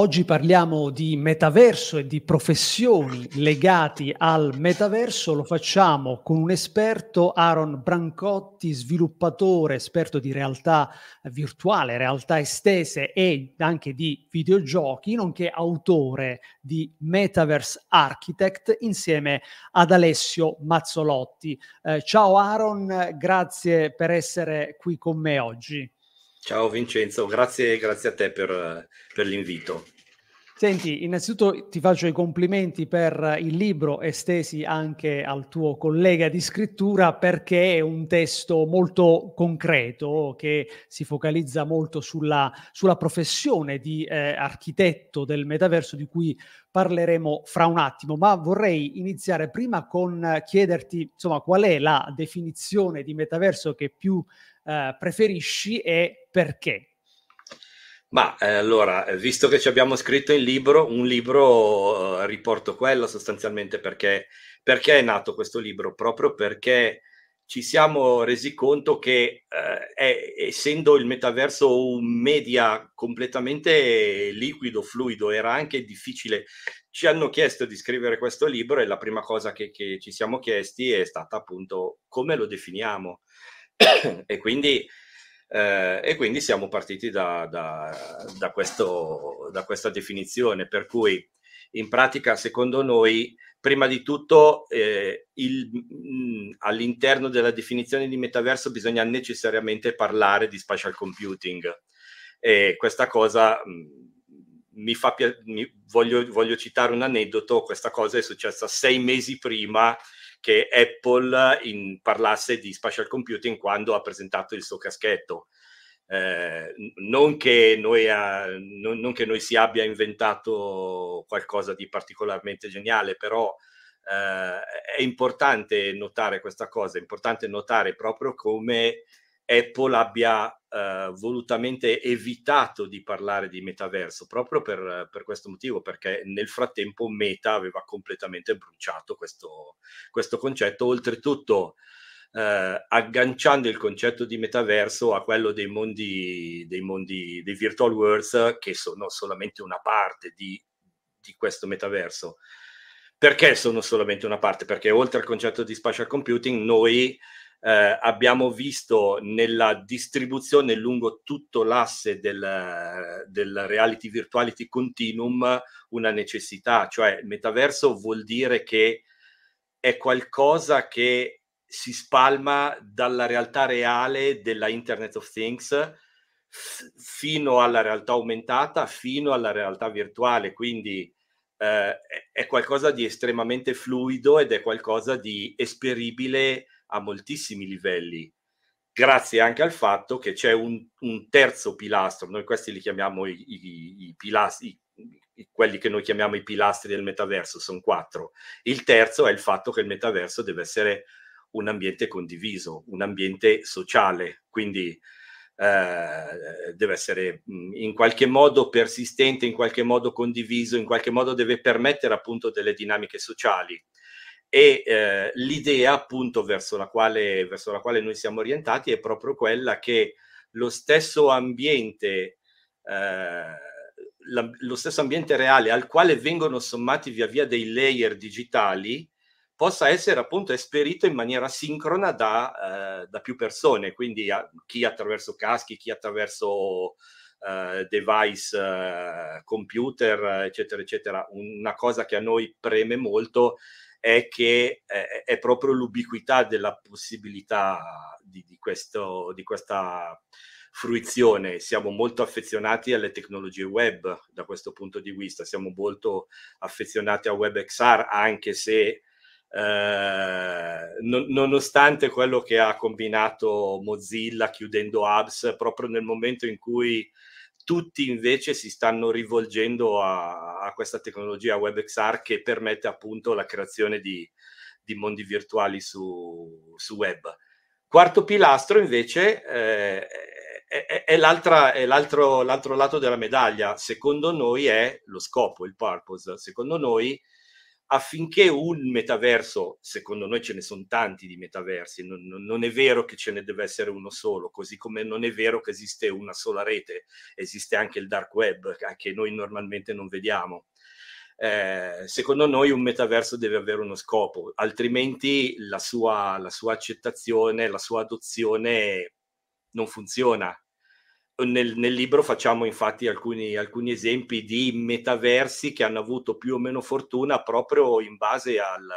Oggi parliamo di metaverso e di professioni legati al metaverso, lo facciamo con un esperto, Aaron Brancotti, sviluppatore, esperto di realtà virtuale, realtà estese e anche di videogiochi, nonché autore di Metaverse Architect insieme ad Alessio Mazzolotti. Eh, ciao Aaron, grazie per essere qui con me oggi. Ciao Vincenzo, grazie, grazie a te per, per l'invito. Senti, innanzitutto ti faccio i complimenti per il libro estesi anche al tuo collega di scrittura perché è un testo molto concreto che si focalizza molto sulla, sulla professione di eh, architetto del metaverso di cui parleremo fra un attimo, ma vorrei iniziare prima con chiederti insomma qual è la definizione di metaverso che più eh, preferisci e perché? Ma eh, allora, visto che ci abbiamo scritto il libro, un libro, eh, riporto quello sostanzialmente perché, perché è nato questo libro? Proprio perché ci siamo resi conto che eh, è, essendo il metaverso un media completamente liquido, fluido, era anche difficile. Ci hanno chiesto di scrivere questo libro e la prima cosa che, che ci siamo chiesti è stata appunto come lo definiamo e, quindi, eh, e quindi siamo partiti da, da, da, questo, da questa definizione, per cui in pratica secondo noi prima di tutto eh, il, mh, all'interno della definizione di metaverso bisogna necessariamente parlare di spatial computing. E questa cosa mh, mi fa mi, voglio, voglio citare un aneddoto questa cosa è successa sei mesi prima che Apple in, parlasse di spatial computing quando ha presentato il suo caschetto. Eh, non, che noi ha, non, non, che noi si abbia inventato qualcosa di particolarmente geniale, però eh, è importante notare questa cosa, è importante notare proprio come Apple abbia eh, volutamente evitato di parlare di metaverso proprio per, per, questo motivo, perché nel frattempo Meta aveva completamente bruciato questo, questo concetto, oltretutto eh, agganciando il concetto di metaverso a quello dei mondi, dei mondi, dei virtual worlds, che sono solamente una parte di, di questo metaverso. Perché sono solamente una parte? Perché oltre al concetto di spatial computing, noi eh, abbiamo visto nella distribuzione lungo tutto l'asse del, del reality virtuality continuum una necessità, cioè metaverso vuol dire che è qualcosa che si spalma dalla realtà reale della Internet of Things fino alla realtà aumentata, fino alla realtà virtuale, quindi eh, è qualcosa di estremamente fluido ed è qualcosa di esperibile a moltissimi livelli, grazie anche al fatto che c'è un, un terzo pilastro, noi questi li chiamiamo i, i, i pilastri, i, quelli che noi chiamiamo i pilastri del metaverso, sono quattro. Il terzo è il fatto che il metaverso deve essere un ambiente condiviso, un ambiente sociale, quindi eh, deve essere in qualche modo persistente, in qualche modo condiviso, in qualche modo deve permettere appunto delle dinamiche sociali e eh, l'idea appunto verso la, quale, verso la quale noi siamo orientati è proprio quella che lo stesso ambiente eh, la, lo stesso ambiente reale al quale vengono sommati via via dei layer digitali possa essere appunto esperito in maniera sincrona da, eh, da più persone, quindi a, chi attraverso caschi, chi attraverso uh, device, uh, computer, eccetera, eccetera. Una cosa che a noi preme molto è che è, è proprio l'ubiquità della possibilità di, di, questo, di questa fruizione. Siamo molto affezionati alle tecnologie web da questo punto di vista, siamo molto affezionati a WebXR anche se eh, non, nonostante quello che ha combinato Mozilla chiudendo hubs proprio nel momento in cui tutti invece si stanno rivolgendo a, a questa tecnologia WebXR che permette appunto la creazione di, di mondi virtuali su, su, web. Quarto pilastro invece eh, è, è, è l'altro, l'altro lato della medaglia, secondo noi è lo scopo, il purpose. Secondo noi affinché un metaverso, secondo noi ce ne sono tanti di metaversi, non, non, è vero che ce ne deve essere uno solo, così come non è vero che esiste una sola rete, esiste anche il dark web che noi normalmente non vediamo. Eh, secondo noi un metaverso deve avere uno scopo, altrimenti la sua, la sua accettazione, la sua adozione non funziona nel, nel, libro facciamo infatti alcuni, alcuni, esempi di metaversi che hanno avuto più o meno fortuna proprio in base al,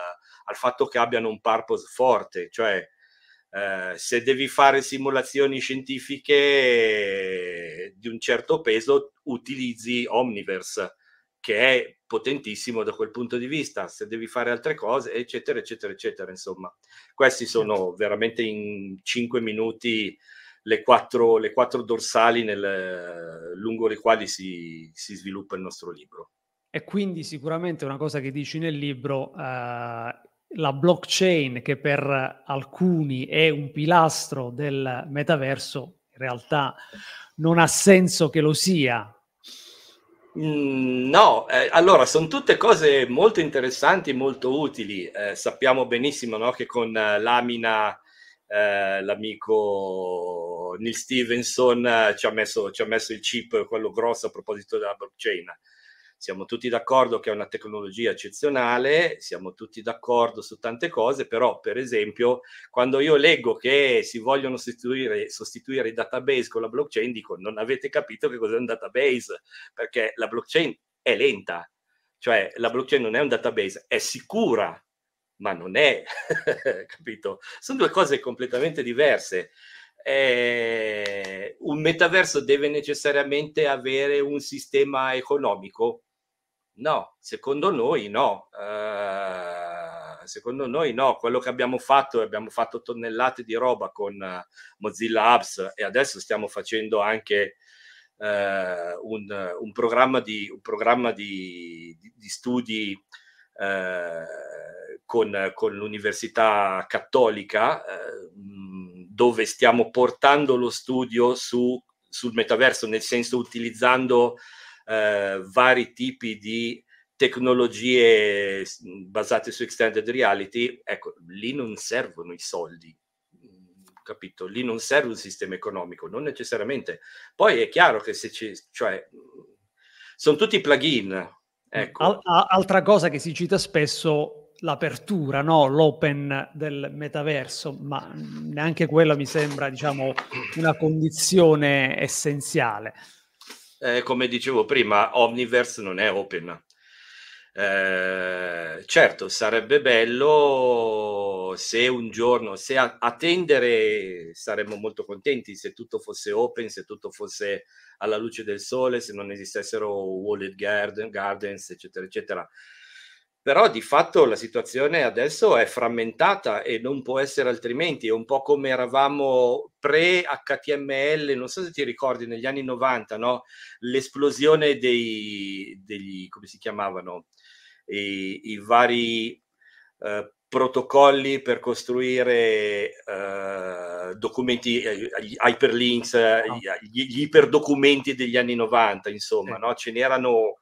al fatto che abbiano un purpose forte, cioè eh, se devi fare simulazioni scientifiche di un certo peso utilizzi Omniverse che è potentissimo da quel punto di vista, se devi fare altre cose, eccetera, eccetera, eccetera. Insomma, questi sono certo. veramente in cinque minuti le quattro, le quattro dorsali nel, lungo le quali si, si, sviluppa il nostro libro. E quindi sicuramente una cosa che dici nel libro, eh, la blockchain che per alcuni è un pilastro del metaverso, in realtà non ha senso che lo sia. Mm, no, eh, allora sono tutte cose molto interessanti, molto utili. Eh, sappiamo benissimo no, che con eh, Lamina eh, l'amico Neil Stevenson eh, ci, ha messo, ci ha messo il chip, quello grosso a proposito della blockchain. Siamo tutti d'accordo che è una tecnologia eccezionale, siamo tutti d'accordo su tante cose, però per esempio quando io leggo che si vogliono sostituire, sostituire i database con la blockchain, dico non avete capito che cos'è un database, perché la blockchain è lenta, cioè la blockchain non è un database, è sicura, ma non è, capito? Sono due cose completamente diverse. Eh, un metaverso deve necessariamente avere un sistema economico? No, secondo noi no. Uh, secondo noi no. Quello che abbiamo fatto, abbiamo fatto tonnellate di roba con uh, Mozilla Apps e adesso stiamo facendo anche uh, un, un, programma di, un programma di, di, di studi con, con l'Università Cattolica, eh, dove stiamo portando lo studio su, sul metaverso, nel senso utilizzando eh, vari tipi di tecnologie basate su extended reality, ecco, lì non servono i soldi, capito? Lì non serve un sistema economico, non necessariamente. Poi è chiaro che se ci, cioè, sono tutti plugin. Ecco. Al- altra cosa che si cita spesso l'apertura, no? l'open del metaverso, ma neanche quello mi sembra diciamo, una condizione essenziale. Eh, come dicevo prima, Omniverse non è open. Eh, certo, sarebbe bello se un giorno, se a, a, tendere saremmo molto contenti se tutto fosse open, se tutto fosse alla luce del sole, se non esistessero walled garden, gardens, eccetera, eccetera però di fatto la situazione adesso è frammentata e non può essere altrimenti, è un po' come eravamo pre-HTML, non so se ti ricordi negli anni 90, no? l'esplosione dei, degli, come si chiamavano, i, i vari eh, protocolli per costruire eh, documenti, eh, hyperlinks, eh, gli, gli iperdocumenti degli anni 90, insomma, no? ce n'erano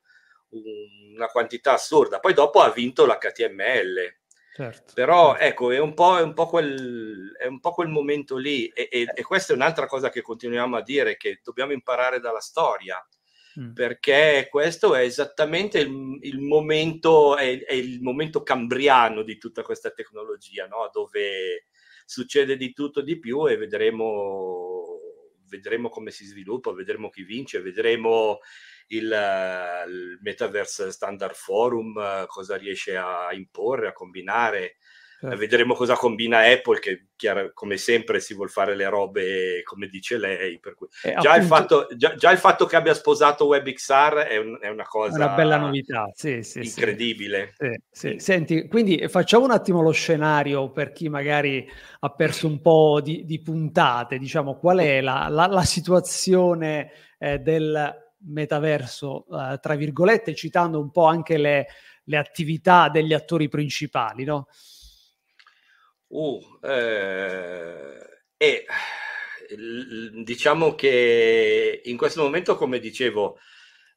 una quantità assurda. Poi dopo ha vinto l'HTML. Certo. Però ecco, è un, po', è, un po quel, è un po' quel momento lì e, e, e, questa è un'altra cosa che continuiamo a dire, che dobbiamo imparare dalla storia, mm. perché questo è esattamente il, il momento, è, è, il momento cambriano di tutta questa tecnologia, no? dove succede di tutto di più e vedremo, vedremo come si sviluppa, vedremo chi vince, vedremo il, il Metaverse Standard Forum eh, cosa riesce a imporre, a combinare. Certo. Vedremo cosa combina Apple, che chiaro, come sempre si vuole fare le robe come dice lei. Per cui... già, appunto... il fatto, già, già, il fatto, che abbia sposato WebXR è, un, è una cosa. Una bella novità, sì, sì, incredibile. Sì. Senti, quindi facciamo un attimo lo scenario per chi magari ha perso un po' di, di puntate. Diciamo, qual è la, la, la situazione eh, del metaverso, eh, tra virgolette, citando un po' anche le, le attività degli attori principali, no? Uh, eh, e diciamo che in questo momento, come dicevo,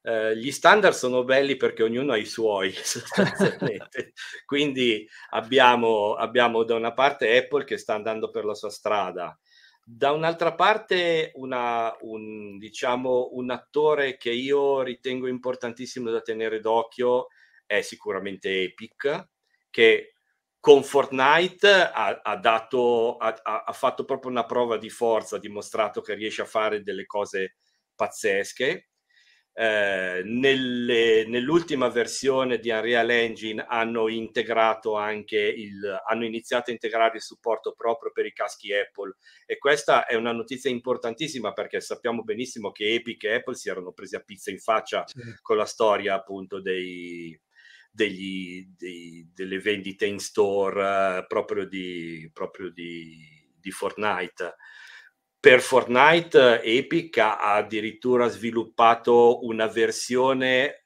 eh, gli standard sono belli perché ognuno ha i suoi sostanzialmente. Quindi abbiamo, abbiamo da una parte Apple che sta andando per la sua strada, da un'altra parte una, un, diciamo, un attore che io ritengo importantissimo da tenere d'occhio è sicuramente Epic, che con Fortnite ha, ha, dato, ha, ha, fatto proprio una prova di forza, ha dimostrato che riesce a fare delle cose pazzesche. Eh, nelle, nell'ultima versione di Unreal Engine hanno integrato anche il, hanno iniziato a integrare il supporto proprio per i caschi Apple e questa è una notizia importantissima perché sappiamo benissimo che Epic e Apple si erano presi a pizza in faccia sì. con la storia appunto dei, degli, dei, delle vendite in store uh, proprio, di, proprio di, di Fortnite. Per Fortnite Epic ha addirittura sviluppato una versione,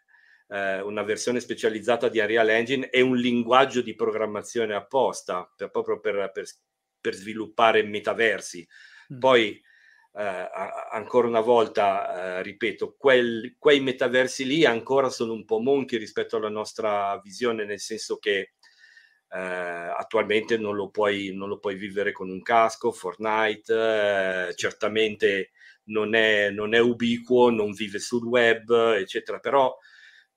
eh, una versione specializzata di Unreal Engine e un linguaggio di programmazione apposta per, proprio per, per, per sviluppare metaversi. Mm. Poi eh, ancora una volta, eh, ripeto, quel, quei metaversi lì ancora sono un po' monchi rispetto alla nostra visione, nel senso che eh, attualmente non lo, puoi, non lo puoi vivere con un casco, Fortnite, eh, certamente non è, non è ubiquo, non vive sul web, eccetera, però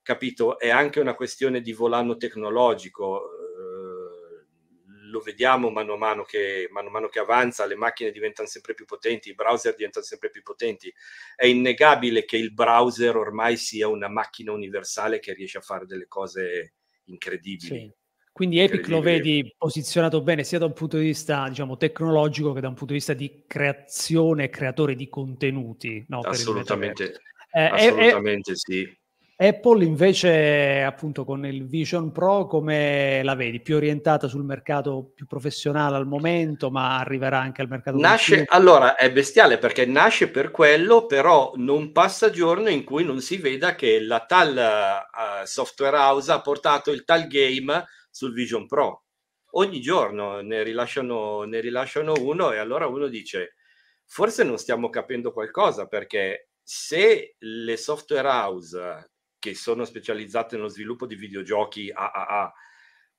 capito, è anche una questione di volano tecnologico lo vediamo mano a mano, che, mano a mano che avanza, le macchine diventano sempre più potenti, i browser diventano sempre più potenti. È innegabile che il browser ormai sia una macchina universale che riesce a fare delle cose incredibili. Sì. Quindi Epic lo vedi posizionato bene sia da un punto di vista diciamo, tecnologico che da un punto di vista di creazione e creatore di contenuti. No, assolutamente, eh, assolutamente è, sì. Apple invece, appunto, con il Vision Pro, come la vedi? Più orientata sul mercato più professionale al momento, ma arriverà anche al mercato Nasce, allora, è bestiale perché nasce per quello, però non passa giorno in cui non si veda che la tal uh, software house ha portato il tal game sul Vision Pro. Ogni giorno ne rilasciano, ne rilasciano uno e allora uno dice, forse non stiamo capendo qualcosa perché se le software house che sono specializzate nello sviluppo di videogiochi AAA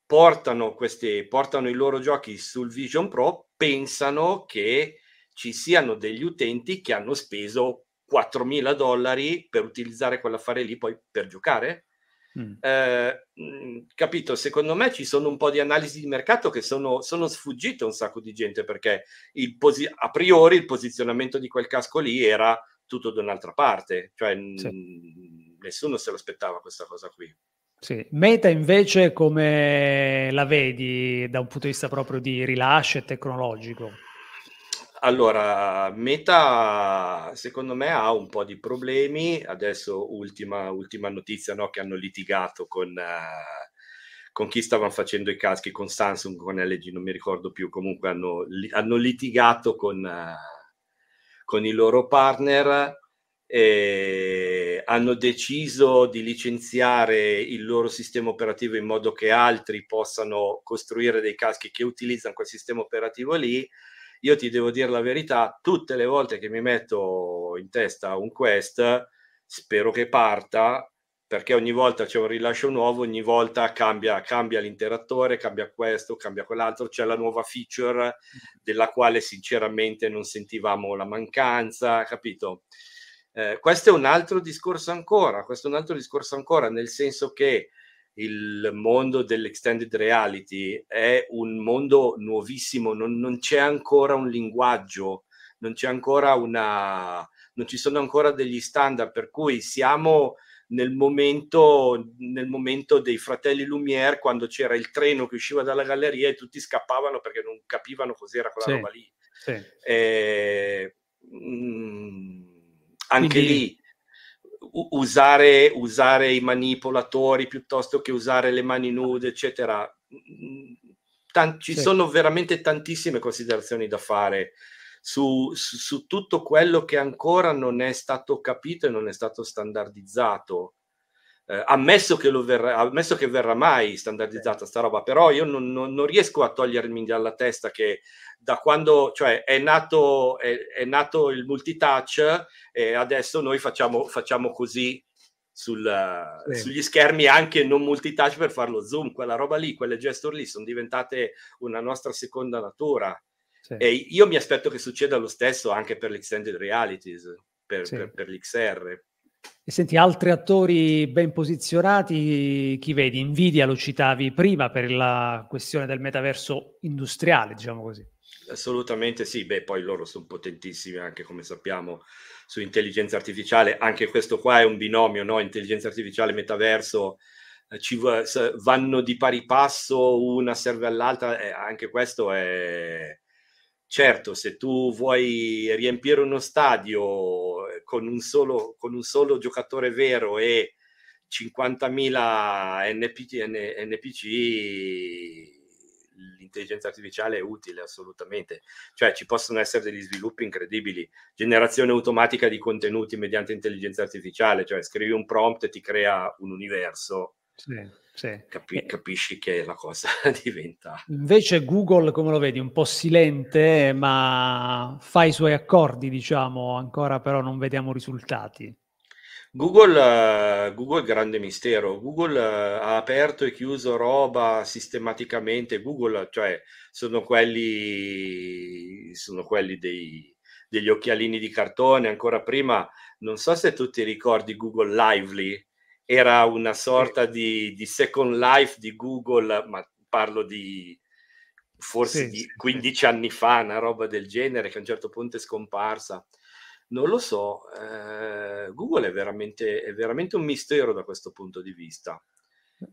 portano, questi, portano i loro giochi sul Vision Pro, pensano che ci siano degli utenti che hanno speso 4.000 dollari per utilizzare quell'affare lì poi per giocare. Mm. Eh, mm, capito? Secondo me ci sono un po' di analisi di mercato che sono, sono sfuggite a un sacco di gente perché il posi- a priori il posizionamento di quel casco lì era tutto da un'altra parte, cioè sì. n- nessuno se l'aspettava questa cosa qui. Sì. Meta invece come la vedi da un punto di vista proprio di rilascio e tecnologico? Allora, Meta secondo me ha un po' di problemi, adesso ultima, ultima notizia no, che hanno litigato con, uh, con chi stavano facendo i caschi, con Samsung, con LG, non mi ricordo più, comunque hanno, hanno litigato con... Uh, con i loro partner e hanno deciso di licenziare il loro sistema operativo in modo che altri possano costruire dei caschi che utilizzano quel sistema operativo lì. Io ti devo dire la verità, tutte le volte che mi metto in testa un quest, spero che parta perché ogni volta c'è un rilascio nuovo, ogni volta cambia, cambia l'interattore, cambia questo, cambia quell'altro, c'è la nuova feature della quale sinceramente non sentivamo la mancanza, capito? Eh, questo è un altro discorso ancora, questo è un altro discorso ancora, nel senso che il mondo dell'extended reality è un mondo nuovissimo, non, non c'è ancora un linguaggio, non c'è ancora una, non ci sono ancora degli standard per cui siamo nel momento, nel momento dei fratelli Lumière, quando c'era il treno che usciva dalla galleria e tutti scappavano perché non capivano cos'era quella sì, roba lì. Sì. Eh, mh, anche Quindi... lì usare, usare, i manipolatori piuttosto che usare le mani nude, eccetera. Tan- ci sì. sono veramente tantissime considerazioni da fare su, su, su, tutto quello che ancora non è stato capito e non è stato standardizzato. Eh, ammesso, che verrà, ammesso, che verrà, mai standardizzata sta roba, però io non, non, non, riesco a togliermi dalla testa che da quando cioè, è, nato, è, è nato il multitouch e adesso noi facciamo, facciamo così sul, sì. sugli schermi anche non multitouch per farlo zoom, quella roba lì, quelle gesture lì sono diventate una nostra seconda natura. Sì. E io mi aspetto che succeda lo stesso anche per l'extended realities, per, sì. per, per l'XR. E senti, altri attori ben posizionati, chi vedi? Nvidia lo citavi prima per la questione del metaverso industriale, diciamo così. Assolutamente sì, beh, poi loro sono potentissimi anche come sappiamo su intelligenza artificiale, anche questo qua è un binomio, no? Intelligenza artificiale, metaverso, eh, ci vanno di pari passo, una serve all'altra, eh, anche questo è... Certo, se tu vuoi riempire uno stadio con un solo, con un solo giocatore vero e 50.000 NPC, NPC l'intelligenza artificiale è utile assolutamente, cioè ci possono essere degli sviluppi incredibili, generazione automatica di contenuti mediante intelligenza artificiale, cioè scrivi un prompt e ti crea un universo. Sì. Sì. Capi- capisci che la cosa diventa. Invece Google, come lo vedi, un po' silente, ma fa i suoi accordi, diciamo, ancora però non vediamo risultati. Google, uh, Google grande mistero. Google uh, ha aperto e chiuso roba sistematicamente. Google, cioè, sono quelli, sono quelli dei, degli occhialini di cartone. Ancora prima, non so se tu ti ricordi Google Lively, era una sorta sì. di, di, Second Life di Google, ma parlo di forse sì, di 15 sì. anni fa, una roba del genere che a un certo punto è scomparsa. Non lo so, eh, Google è veramente, è veramente, un mistero da questo punto di vista.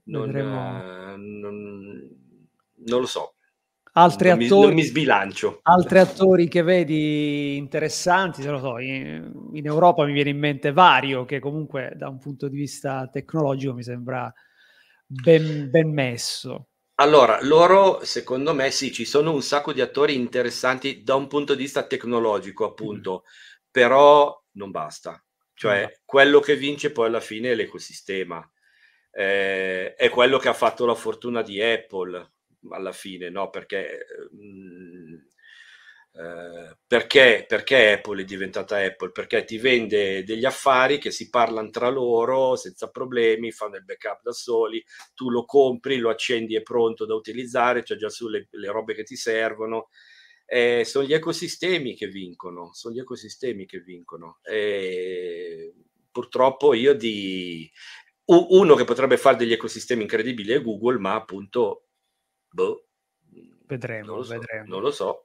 Non, eh, non, non lo so. Altri non attori, mi, mi sbilancio. Altri attori che vedi interessanti, se lo so, in, in, Europa mi viene in mente Vario, che comunque da un punto di vista tecnologico mi sembra ben, ben messo. Allora, loro, secondo me, sì, ci sono un sacco di attori interessanti da un punto di vista tecnologico, appunto. Mm però non basta. Cioè, no. quello che vince poi alla fine è l'ecosistema. Eh, è quello che ha fatto la fortuna di Apple alla fine, no? Perché, mh, mm, eh, perché, perché Apple è diventata Apple? Perché ti vende degli affari che si parlano tra loro senza problemi, fanno il backup da soli, tu lo compri, lo accendi, è pronto da utilizzare, c'è già su le, robe che ti servono eh, sono gli ecosistemi che vincono, sono gli ecosistemi che vincono. E purtroppo io di uno che potrebbe fare degli ecosistemi incredibili è Google, ma appunto boh, vedremo, non lo so, vedremo. Non lo so.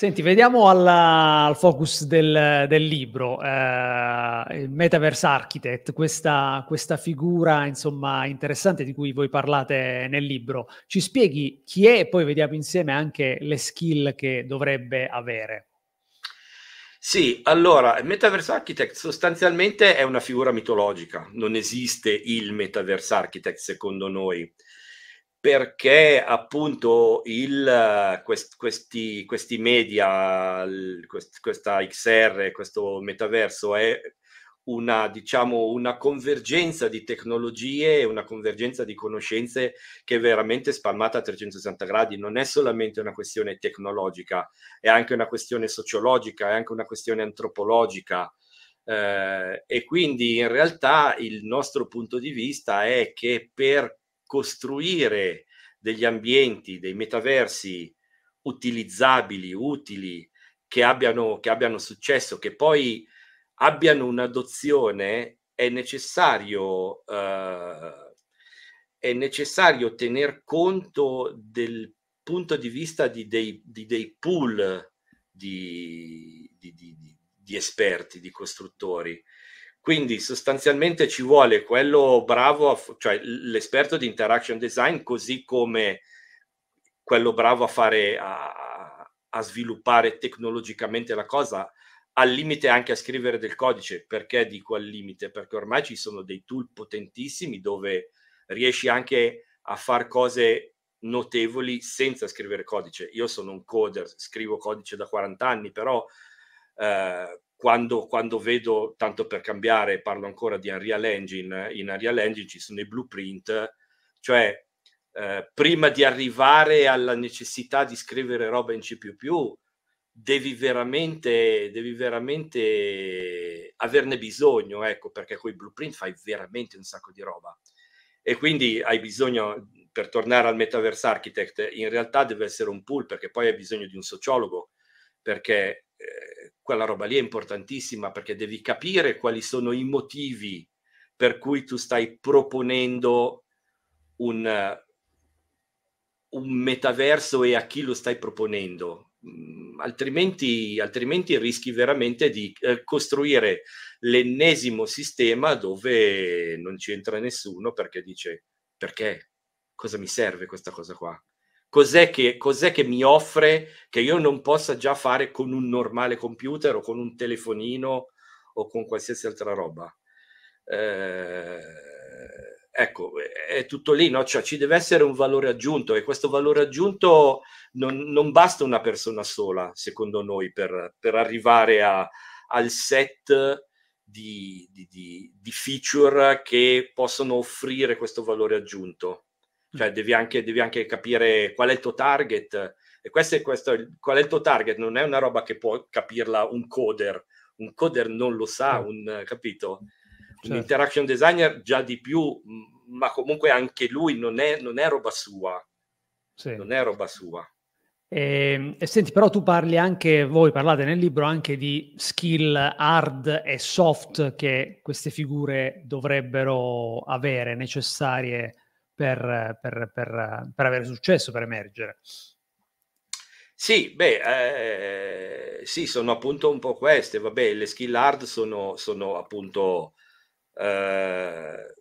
Senti, vediamo alla, al focus del, del libro, eh, il Metaverse Architect, questa, questa, figura insomma interessante di cui voi parlate nel libro. Ci spieghi chi è e poi vediamo insieme anche le skill che dovrebbe avere. Sì, allora, il Metaverse Architect sostanzialmente è una figura mitologica, non esiste il Metaverse Architect secondo noi perché appunto il, quest, questi, questi, media, quest, questa XR, questo metaverso è una, diciamo, una convergenza di tecnologie una convergenza di conoscenze che è veramente spalmata a 360 gradi. Non è solamente una questione tecnologica, è anche una questione sociologica, è anche una questione antropologica. Eh, e quindi in realtà il nostro punto di vista è che per costruire degli ambienti, dei metaversi utilizzabili, utili, che abbiano, che abbiano successo, che poi abbiano un'adozione, è necessario, uh, è necessario tener conto del punto di vista di dei, di dei pool di, di, di esperti, di costruttori. Quindi sostanzialmente ci vuole quello bravo, a, cioè l'esperto di interaction design, così come quello bravo a fare, a, a sviluppare tecnologicamente la cosa, al limite anche a scrivere del codice. Perché dico al limite? Perché ormai ci sono dei tool potentissimi dove riesci anche a fare cose notevoli senza scrivere codice. Io sono un coder, scrivo codice da 40 anni, però eh, quando, quando, vedo, tanto per cambiare, parlo ancora di Unreal Engine, in Unreal Engine ci sono i blueprint, cioè eh, prima di arrivare alla necessità di scrivere roba in C++, devi veramente, devi veramente averne bisogno, ecco, perché con i blueprint fai veramente un sacco di roba. E quindi hai bisogno, per tornare al Metaverse Architect, in realtà deve essere un pool, perché poi hai bisogno di un sociologo, perché quella roba lì è importantissima, perché devi capire quali sono i motivi per cui tu stai proponendo un, un metaverso e a chi lo stai proponendo. Mm, altrimenti, altrimenti rischi veramente di eh, costruire l'ennesimo sistema dove non c'entra nessuno perché dice perché cosa mi serve questa cosa qua cos'è che, cos'è che mi offre che io non possa già fare con un normale computer o con un telefonino o con qualsiasi altra roba eh, ecco, è tutto lì, no? cioè, ci deve essere un valore aggiunto e questo valore aggiunto non, non basta una persona sola, secondo noi, per, per arrivare a, al set di, di, di, di, feature che possono offrire questo valore aggiunto. Cioè, devi anche, devi anche capire qual è il tuo target. E questo è questo, qual è il tuo target? Non è una roba che può capirla un coder. Un coder non lo sa, un, capito? certo. un interaction designer già di più, ma comunque anche lui non è, non è roba sua. Sì. Non è roba sua. E, ehm, e, senti, però tu parli anche, voi parlate nel libro anche di skill hard e soft che queste figure dovrebbero avere, necessarie per, per, per, per avere successo, per emergere. Sì, beh, eh, sì, sono appunto un po' queste. Vabbè, le skill hard sono, sono appunto eh,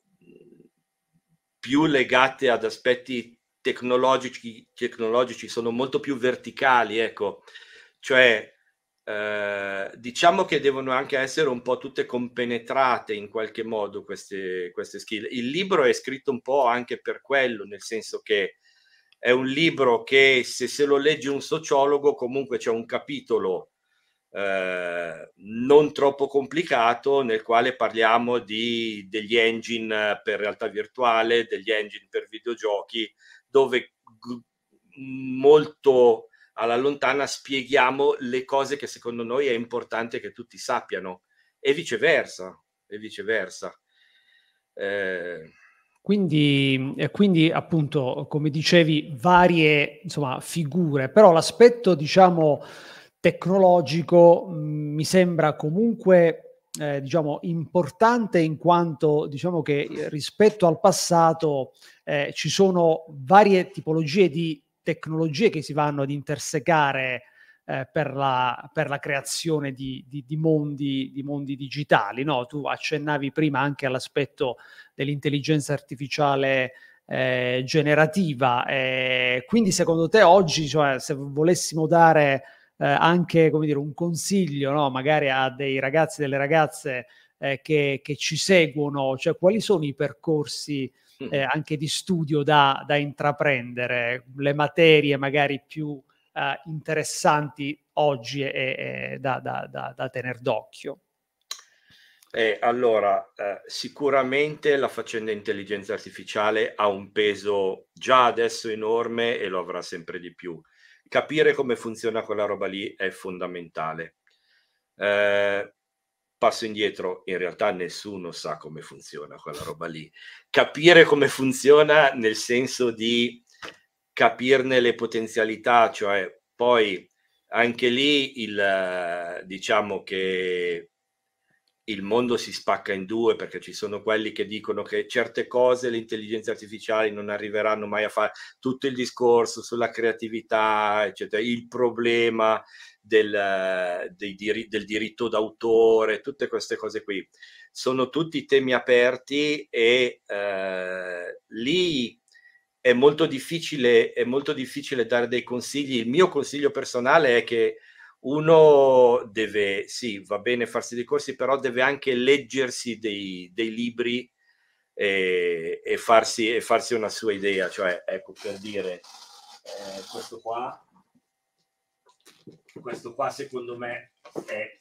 più legate ad aspetti tecnologici, tecnologici, sono molto più verticali, ecco, cioè eh, diciamo che devono anche essere un po' tutte compenetrate in qualche modo queste, queste skill. Il libro è scritto un po' anche per quello, nel senso che è un libro che se se lo legge un sociologo comunque c'è un capitolo eh, non troppo complicato nel quale parliamo di, degli engine per realtà virtuale, degli engine per videogiochi, dove molto alla lontana spieghiamo le cose che secondo noi è importante che tutti sappiano e viceversa, e viceversa. Eh, quindi, quindi, appunto, come dicevi, varie insomma, figure, però l'aspetto, diciamo, tecnologico mh, mm, mi sembra comunque eh, diciamo importante in quanto diciamo che rispetto al passato eh, ci sono varie tipologie di tecnologie che si vanno ad intersecare eh, per, la, per, la, creazione di, di, di, mondi, di mondi digitali. No? Tu accennavi prima anche all'aspetto dell'intelligenza artificiale eh, generativa. Eh, quindi secondo te oggi, cioè, se volessimo dare eh, anche dire, un consiglio no? magari a dei ragazzi e delle ragazze eh, che, che, ci seguono, cioè quali sono i percorsi eh, anche di studio da, da, intraprendere, le materie magari più eh, interessanti oggi e, e da, da, da, da tenere d'occhio? Eh, allora, eh, sicuramente la faccenda intelligenza artificiale ha un peso già adesso enorme e lo avrà sempre di più capire come funziona quella roba lì è fondamentale. Eh, passo indietro, in realtà nessuno sa come funziona quella roba lì. Capire come funziona nel senso di capirne le potenzialità, cioè poi anche lì il diciamo che il mondo si spacca in due perché ci sono quelli che dicono che certe cose le intelligenze artificiali non arriveranno mai a fare tutto il discorso sulla creatività, eccetera, il problema del, diri, del diritto d'autore, tutte queste cose qui. Sono tutti temi aperti e eh, lì è molto, difficile, è molto difficile dare dei consigli. Il mio consiglio personale è che uno deve, sì, va bene farsi dei corsi, però deve anche leggersi dei, dei libri e, e, farsi, e, farsi, una sua idea. Cioè, ecco, per dire, eh, questo qua, questo qua secondo me è...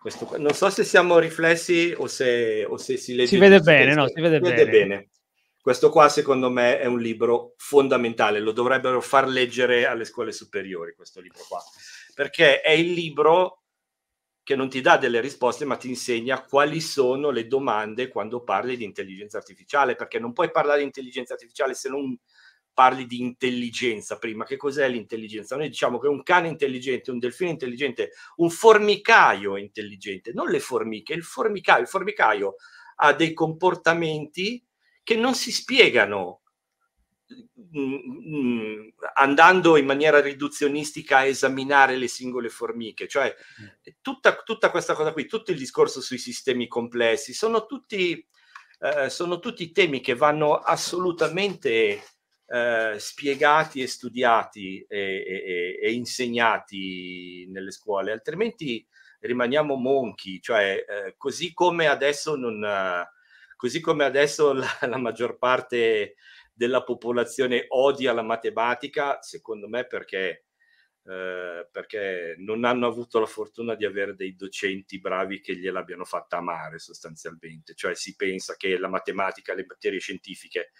Questo qua. Non so se siamo riflessi o se, o se si legge. Si vede bene, no? Si vede, si vede bene. bene. Questo qua secondo me è un libro fondamentale, lo dovrebbero far leggere alle scuole superiori questo libro qua, perché è il libro che non ti dà delle risposte, ma ti insegna quali sono le domande quando parli di intelligenza artificiale, perché non puoi parlare di intelligenza artificiale se non parli di intelligenza prima. Che cos'è l'intelligenza? Noi diciamo che un cane intelligente, un delfino intelligente, un formicaio intelligente, non le formiche, il formicaio. Il formicaio ha dei comportamenti che non si spiegano mm, mm, andando in maniera riduzionistica a esaminare le singole formiche, cioè tutta, tutta questa cosa qui, tutto il discorso sui sistemi complessi, sono tutti, eh, sono tutti temi che vanno assolutamente eh, spiegati e studiati e, e, e, insegnati nelle scuole, altrimenti rimaniamo monchi, cioè eh, così come adesso non... così come adesso la, la maggior parte della popolazione odia la matematica, secondo me perché eh, perché non hanno avuto la fortuna di avere dei docenti bravi che gliel'abbiano fatta amare sostanzialmente, cioè si pensa che la matematica, le materie scientifiche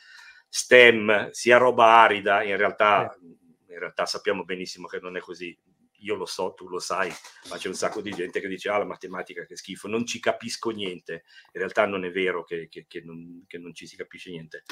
STEM sia roba arida, in realtà, in realtà sappiamo benissimo che non è così. Io lo so, tu lo sai, ma c'è un sacco di gente che dice ah la matematica che schifo, non ci capisco niente. In realtà non è vero che, che, che, non, che non ci si capisce niente.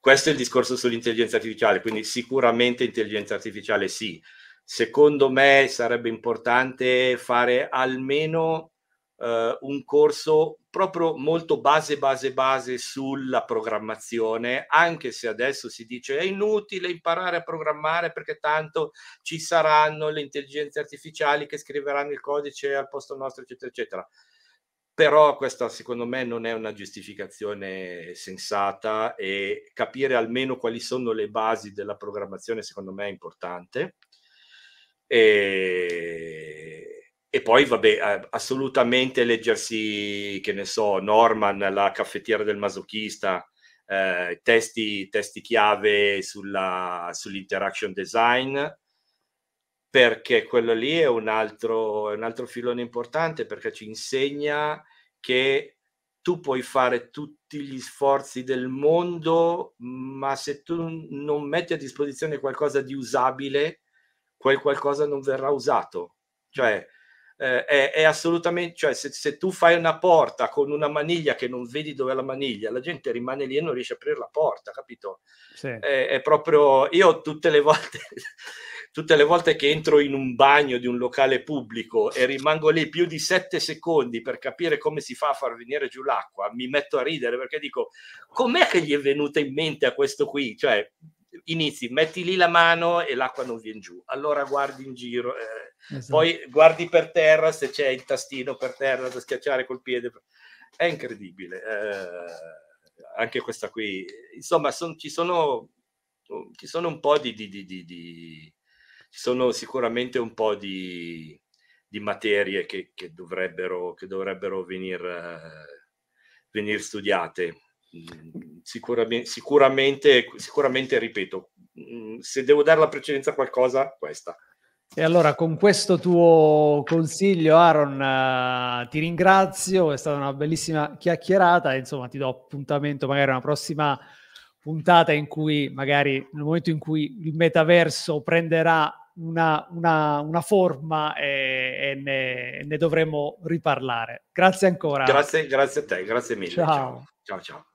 Questo è il discorso sull'intelligenza artificiale, quindi sicuramente intelligenza artificiale sì. Secondo me sarebbe importante fare almeno uh, un corso proprio molto base, base, base sulla programmazione, anche se adesso si dice è inutile imparare a programmare perché tanto ci saranno le intelligenze artificiali che scriveranno il codice al posto nostro, eccetera, eccetera. Però questa secondo me non è una giustificazione sensata e capire almeno quali sono le basi della programmazione secondo me è importante. E e poi, vabbè, eh, assolutamente leggersi, che ne so, Norman, la caffettiera del masochista, eh, testi, testi chiave sulla, sull'interaction design, perché quello lì è un, altro, è un altro filone importante, perché ci insegna che tu puoi fare tutti gli sforzi del mondo, ma se tu non metti a disposizione qualcosa di usabile, quel qualcosa non verrà usato. Cioè, eh, è, è, assolutamente, cioè se, se, tu fai una porta con una maniglia che non vedi dove è la maniglia, la gente rimane lì e non riesce a aprire la porta, capito? Sì. È, è, proprio, io tutte le volte... tutte le volte che entro in un bagno di un locale pubblico e rimango lì più di sette secondi per capire come si fa a far venire giù l'acqua, mi metto a ridere perché dico, com'è che gli è venuta in mente a questo qui? Cioè, inizi, metti lì la mano e l'acqua non viene giù. Allora guardi in giro, eh, esatto. poi guardi per terra se c'è il tastino per terra da schiacciare col piede. È incredibile. Eh, anche questa qui, insomma, son, ci, sono, ci sono un po' di, di, di, di, ci sono sicuramente un po' di, di materie che, che, dovrebbero, che dovrebbero venire, eh, venire studiate sicuramente, sicuramente, sicuramente, ripeto, mm, se devo dare la precedenza a qualcosa, questa. E allora con questo tuo consiglio, Aaron, uh, ti ringrazio, è stata una bellissima chiacchierata, insomma ti do appuntamento magari a una prossima puntata in cui magari nel momento in cui il metaverso prenderà una, una, una forma e, e ne, ne, dovremo riparlare. Grazie ancora. Grazie, grazie a te, grazie mille. Ciao, ciao. ciao. ciao.